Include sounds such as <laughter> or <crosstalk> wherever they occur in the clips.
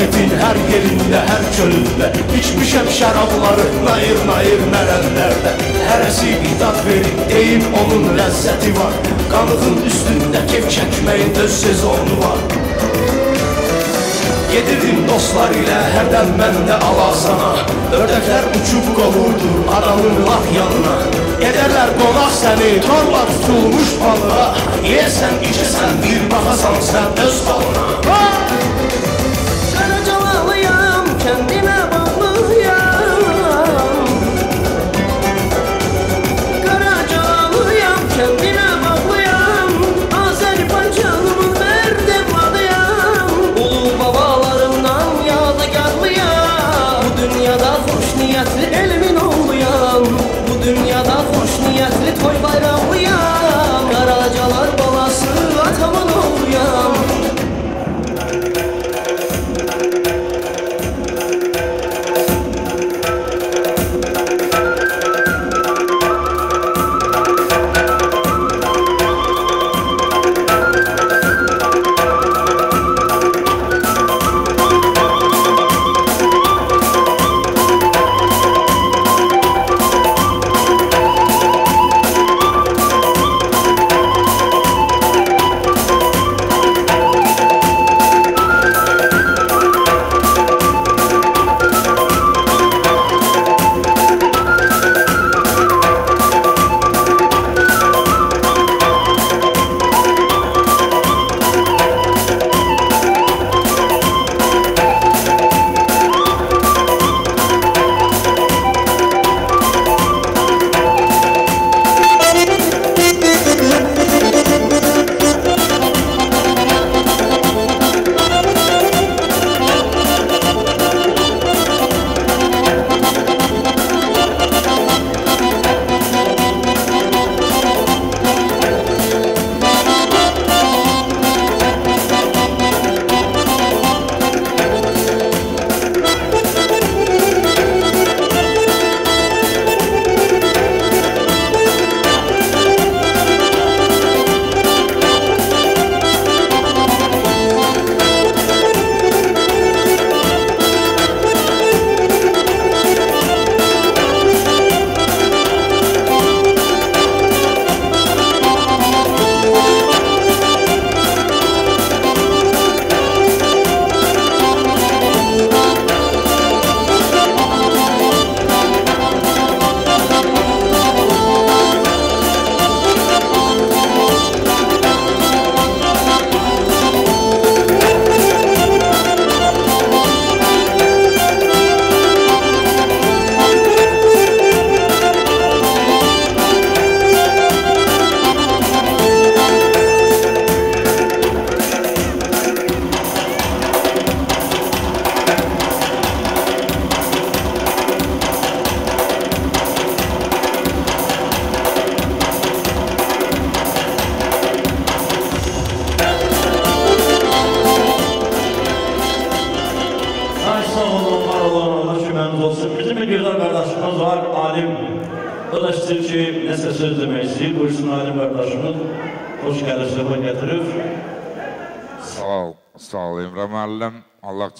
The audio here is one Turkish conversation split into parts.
Memleketin her yerinde, her çölünde İçmişem şarapları nayır nayır nerelerde Heresi idat verip deyip onun lezzeti var. Kanıtın üstünde keyif çekmeyin öz sezonu var. Gedirdim dostlar ile herden ben de alasana Ördekler uçup kovurdu aranırlar yanına. Ederler donak seni torla tutulmuş balığa. Yesen içesen bir bakasan sen öz balına.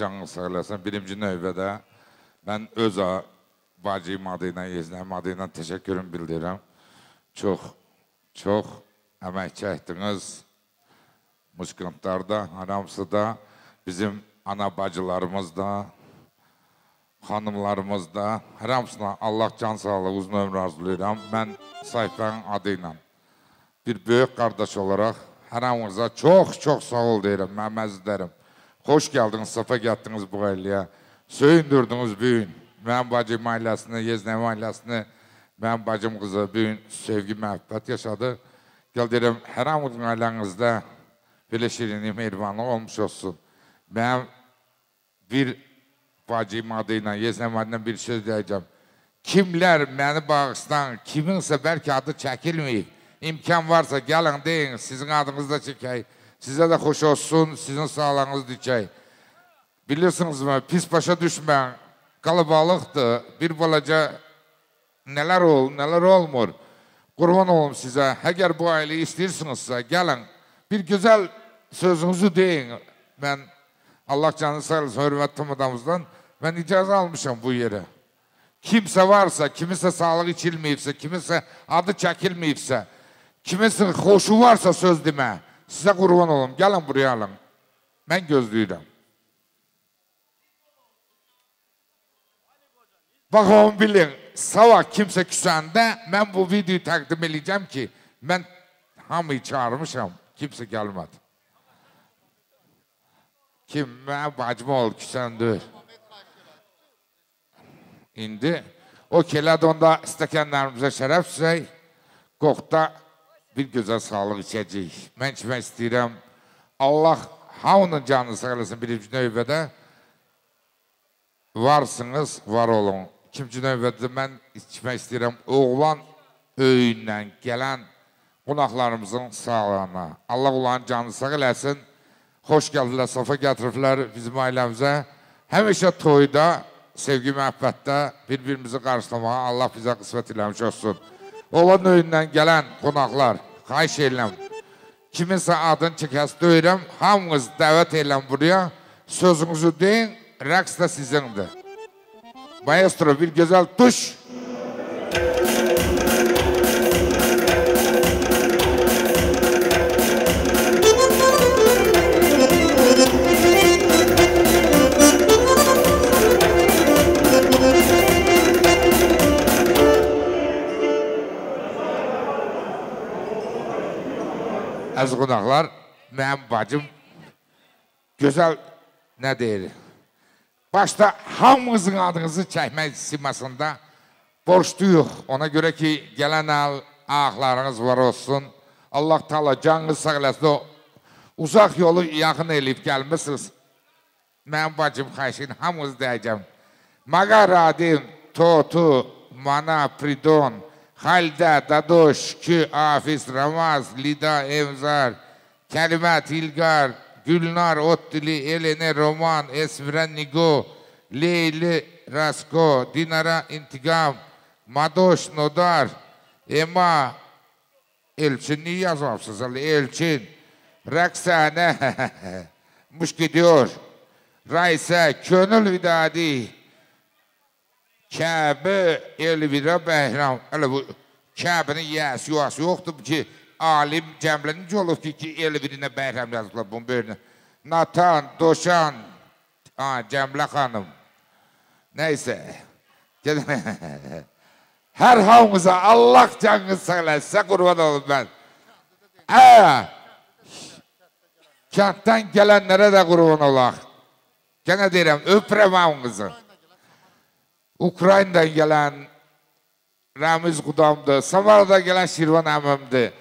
Allah canını sağ eləsin. Birinci növbədə mən öz bacım adı ilə, yeznəm adı ilə təşəkkürümü bildirirəm. Çox, çox əmək çəkdiniz. Musikantlar da, hamısı da, bizim ana bacılarımız da, xanımlarımız da, hər hamısına Allah can sağlığı, uzun ömür arzulayıram. Mən sayfanın adı ilə bir böyük qardaş olaraq hər hamınıza çox, çox sağ ol deyirəm, mənim əzizlərim. Xoş gəldiniz, səfə gətdiniz bu ailəyə. Söyündürdünüz bu gün. Mənim bacım ailəsini, Yeznəvi ailəsini, mənim bacım qızı bu gün sevgi, məhəbbət yaşadı. Gəl deyirəm, hər hamınızın ailənizdə belə şirinlik, mehribanlıq olmuş olsun. Mənim bir bacım adı ilə, Yeznəvi adı ilə bir söz deyəcəm. Kimlər məni bağışdan, kiminsə bəlkə adı çəkilməyib, imkan varsa gəlin deyin, sizin adınızı da Sizə də xoş olsun, sizin sağlığınız dikək. Bilirsinizmi, pis başa düşmən, qalabalıqdır, bir balaca nələr olur, nələr olmur. Qurban olum sizə, əgər bu ailəyi istəyirsinizsə, gəlin, bir gözəl sözünüzü deyin. Mən Allah canını sağ olsun, adamızdan, mən icazə almışam bu yerə. Kimsə varsa, kiminsə sağlıq içilməyibsə, kiminsə adı çəkilməyibsə, kiminsə xoşu varsa söz demə, sizə qurban olum, gəlin buraya alın. Mən gözləyirəm. Bax onu bilin, sabah kimsə küsəndə mən bu videoyu təqdim edəcəm ki, mən hamıyı çağırmışam, kimsə gəlmədi. Kim? Mən bacım oldu küsəndə. İndi o kelədə onda stəkanlarımıza şərəf süzək, qoxda bir gözəl sağlıq içəcək. Mən içmək istəyirəm. Allah hamının canını sağ eləsin birinci növbədə. Varsınız, var olun. İkinci növbədə mən içmək istəyirəm oğlan öyündən gələn qonaqlarımızın sağlığına. Allah onların canını sağ eləsin. Xoş gəldilər, safa gətiriblər bizim ailəmizə. Həmişə toyda, sevgi məhəbbətdə bir-birimizi qarşılamağa Allah bizə qismət eləmiş olsun. Oğlan öyündən gələn qonaqlar, xahiş edirəm. Kiminsə adını çəkəs döyürəm, hamınız dəvət edirəm buraya. Sözünüzü deyin, rəqs də sizindir. Maestro bir güzel tuş. Əziz qonaqlar, mənim bacım gözəl nə deyir? Başta hamımızın adınızı çəkmək simasında borçluyuq. Ona görə ki, gələn al ayaqlarınız var olsun. Allah Taala canınız sağ eləsin. O uzaq yolu yaxın eləyib gəlmisiniz. Mənim bacım xahiş hamınız deyəcəm. Maqaradim, Totu, Mana, Pridon, Haldə, Dadoş, Ki, Afiz, Ramaz, Lida, Evzar, Kəlimət, İlqar, Gülnar, Ottili, Elene, Roman, Esmiren, Nigo, Leyli, Rasko, Dinara, İntikam, Madoş, Nodar, Ema, Elçin, niye yazmamışsınız? Elçin, Raksane, <laughs> Muşkidiyor, Raysa, Könül Vidadi, Kəbə, Elvira, Bəhram. Hələ bu Kəbənin yəsi, yuası yoxdur ki, alim cəmləninci olub ki, ki Elvirinə Bəhram yazıblar bunun böyrünə. Natan, Doşan, ha, Cəmlə xanım. Nəysə. Gedin. <laughs> Hər hamınıza Allah canınız sağ eləsə qurban olum mən. Hə. Kənddən gələnlərə də qurban olaq. Gənə deyirəm, öpürəm hamınızı. Ukraynadan gələn Ramiz Qudamdır, Samarada gələn Şirvan əmimdir.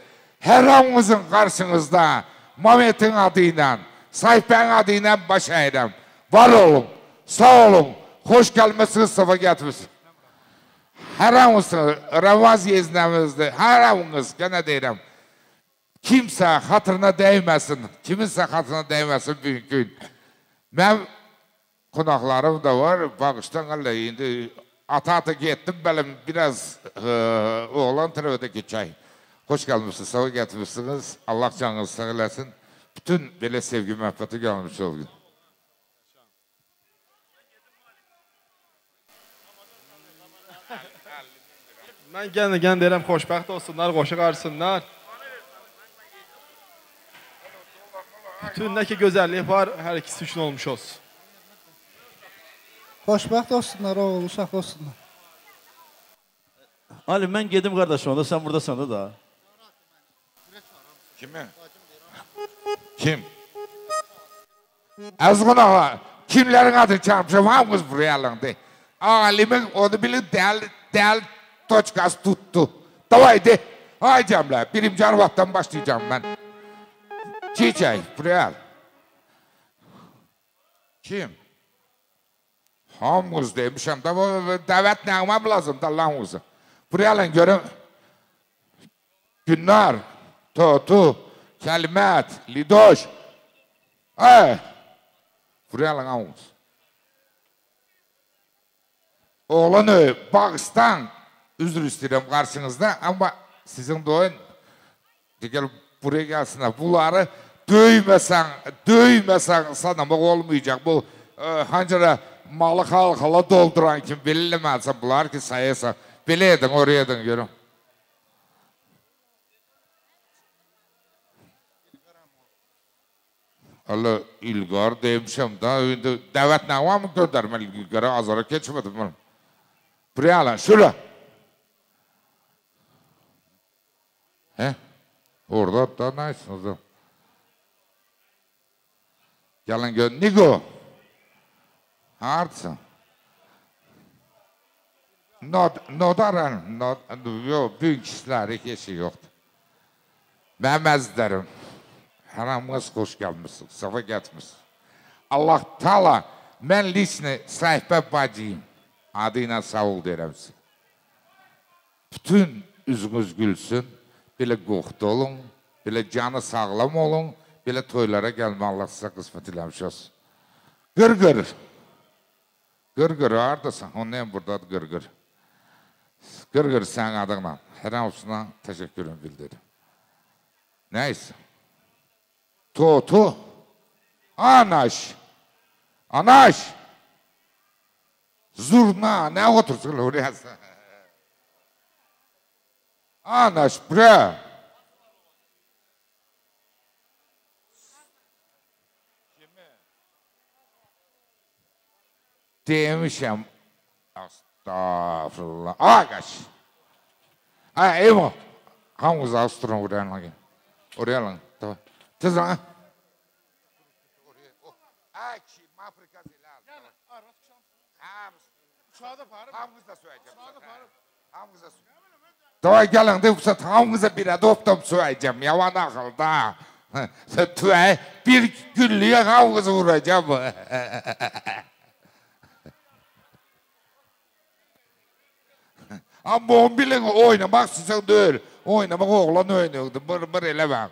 Hər hamımızın qarşınızda Mametin adı ilə, Sayfənin adı ilə baş əyirəm. Var olun, sağ olun, xoş gəlməsiniz, səfa gətirmisiniz. Hər hamısı Ravaz yeznəmizdir, hər hamınız, gənə deyirəm. Kimsə xatırına dəyməsin, kiminsə xatırına dəyməsin bir gün. Mən qonaqlarım da var, bağışdan hələ indi ata ata gittim benim biraz e, oğlan tarafı da geçey. Hoş gelmişsiniz, sağ getirmişsiniz. Allah canınızı sağ eləsin. Bütün böyle sevgi muhabbeti gelmiş oldu. Mən gənə-gən deyirəm xoşbəxt olsunlar, qoşu qarsınlar. Bütün nə ki gözəllik var, hər ikisi üçün olmuş olsun. Xoşbəxt olsunlar, oğul, uşaq olsunlar. Ali mən gedim qardaşım onda sən burdasan da da. Kimi? Kim? Azgın ağa, kimlerin adı çarpışım hamımız buraya alındı. Alimin onu bilin del, del toçkası tuttu. Davay de. Hay Cemle, birinci arvattan başlayacağım ben. Çiçeği, buraya al. Kim? Hamımız demişim davet ne almam lazım da Allah'ımızı. Buraya alın görün. Günler, Totu, Kelimet, Lidoş. Ay. Buraya alın hamımız. Oğlanı Bağıstan üzür istedim karşınızda ama sizin de oyun gel buraya gelsinler. Bunları döymesen, döymesen sanamak olmayacak. Bu e, hancıra malı halkala dolduran kim bilinmezse bunlar ki sayesa. Bileydin oraya edin görün. Allah İlgar demişim da indi davet ne var mı göndermeli İlgar'a azara geçmedim ben. Buraya alın şuraya. He? Orada da neysiniz o? Gelin gör. Nigo. Arts. Not, notaran, not, yox, düyün kişiləri heç şey yoxdur. Mənim əzizlərim, hər hamınız xoş gəlmişsiniz, səfa gətmişsiniz. Allah tala, mən lisni səhbə bacıyım, adı ilə sağ ol deyirəm sizə. Bütün üzünüz gülsün, belə qoxdu olun, belə canı sağlam olun, belə toylara gəlmək Allah sizə qismət eləmiş olsun. Gör görür. görür. Haradasan? O nə burada qırqır? Qırqır sən adınla. Hər hamısına təşəkkürümü bildirim. Nəysə. Totu. Anaş. Anaş. Zurna. Ne otursun oraya sen? Anaş bre. Demişim. Estağfurullah. Ağaç. Ha, Evo. Hamız Avusturya oraya lan. Oraya lan. Tamam. Tez lan. Ay, ki, Afrika zilal. Hamımız da söyleyeceğim. Hamımız da söyleyeceğim. Davay gelin de yoksa hamımıza bir adoptam söyleyeceğim. Yavan akılda. Sen tüye bir güllüye hamımızı vuracağım. <laughs> Ama on bilin oynamak sizin değil. Oynamak oğlan oynuyordu. Bır bır ele bak.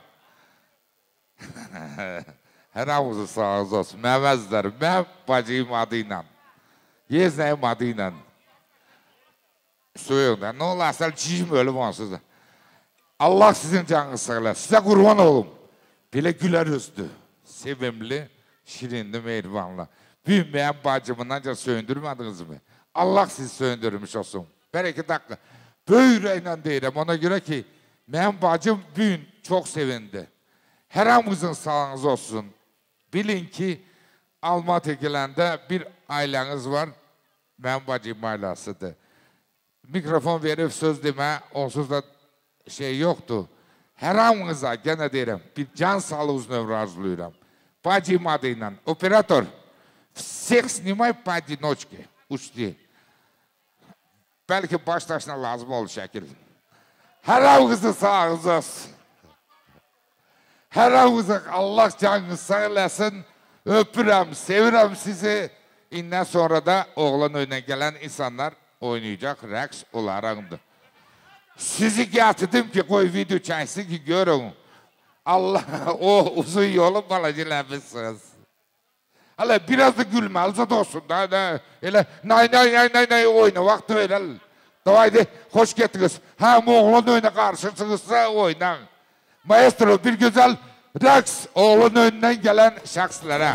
<laughs> Her havuzu sağız olsun. Məməzlər, mən bacıyım adıyla. Yeznəyim adıyla. Söyündə, nə olar, sən cicim ölüm onsuz da. Allah sizin canınızı sağlar. Sizə qurban olum. Belə gülər üzdü. Sevimli, şirindi, mehribanlı. Büyüməyən bacımın ancaq söndürmədiniz mi? Allah sizi söndürmüş olsun. Bir iki dakika. Böyrəklə deyirəm. Ona görə ki, mənim bacım bugün çox sevindi. Hər hamınızın sağlığınız olsun. Bilin ki, Almatı gələndə bir ailəniz var. Mənim bacım ailəsidir. Mikrofon verib söz demə, onsuz da şey yoxdur. Hər hamınıza yenə deyirəm, bir can sağlığınız nömrə arzulayıram. Bacım adıyla, operator, всех снимай по одиночке, учти. Belki baş taşına lazım olur şəkil. Hər hamınızın sağlığınız olsun. Hər hamınıza Allah canınızı sağ eləsin. Öpürəm, sevirəm sizi. İndən sonra da oğlan önüne gelen insanlar oynayacak rəqs olaraqdır. Sizi gətirdim ki, qoy video çəksin ki, görün. Allah <laughs> o uzun yolu balaca eləmişsiniz. Hele biraz da gülmelice olsun da. da. Hele nay nay nay nay nay oyna vakti öyle. Davaydı hoş geldiniz. Ha oğlun önüne karşısınızsa oynan. Maestro bir güzel Raks oğlun önünden gelen şahslara.